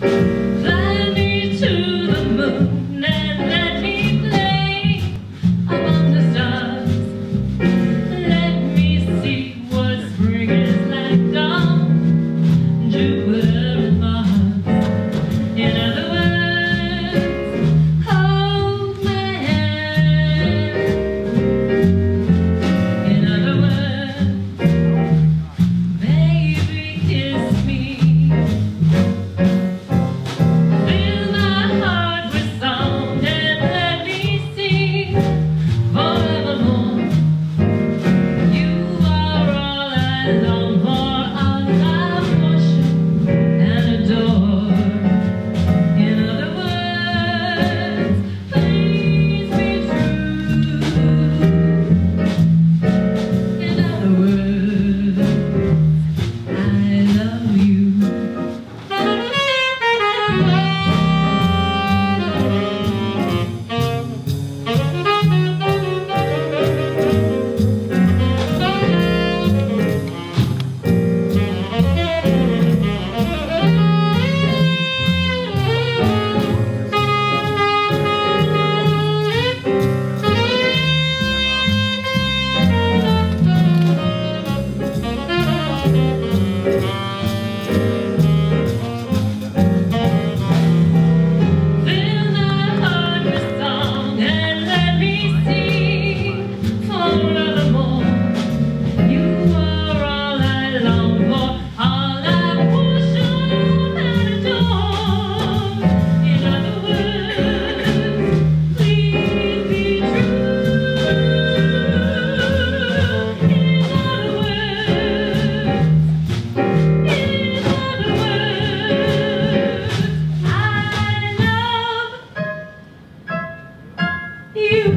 Bye. And You